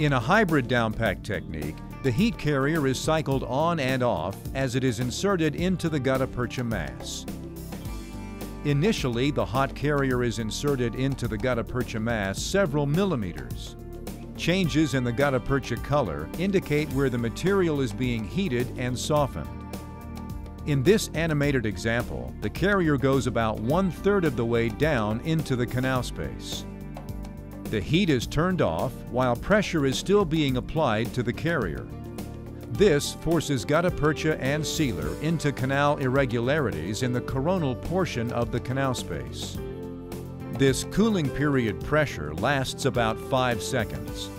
In a hybrid downpack technique, the heat carrier is cycled on and off as it is inserted into the gutta percha mass. Initially, the hot carrier is inserted into the gutta percha mass several millimeters. Changes in the gutta percha color indicate where the material is being heated and softened. In this animated example, the carrier goes about one-third of the way down into the canal space. The heat is turned off while pressure is still being applied to the carrier. This forces gutta percha and sealer into canal irregularities in the coronal portion of the canal space. This cooling period pressure lasts about 5 seconds.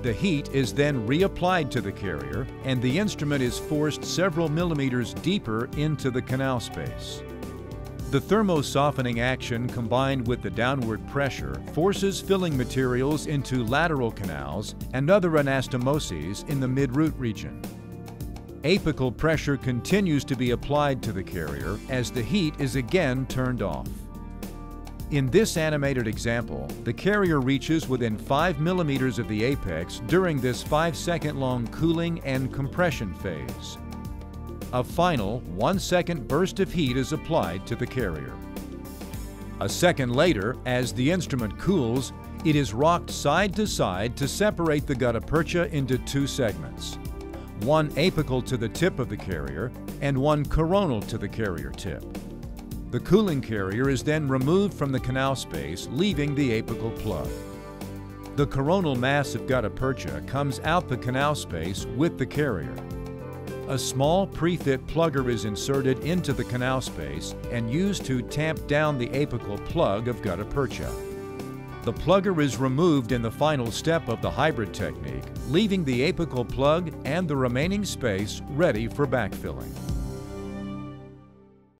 The heat is then reapplied to the carrier and the instrument is forced several millimeters deeper into the canal space. The thermo-softening action combined with the downward pressure forces filling materials into lateral canals and other anastomoses in the mid-root region. Apical pressure continues to be applied to the carrier as the heat is again turned off. In this animated example, the carrier reaches within 5 millimeters of the apex during this 5 second long cooling and compression phase. A final one second burst of heat is applied to the carrier. A second later, as the instrument cools, it is rocked side to side to separate the gutta percha into two segments. One apical to the tip of the carrier and one coronal to the carrier tip. The cooling carrier is then removed from the canal space, leaving the apical plug. The coronal mass of gutta percha comes out the canal space with the carrier. A small pre-fit plugger is inserted into the canal space and used to tamp down the apical plug of gutta percha. The plugger is removed in the final step of the hybrid technique, leaving the apical plug and the remaining space ready for backfilling.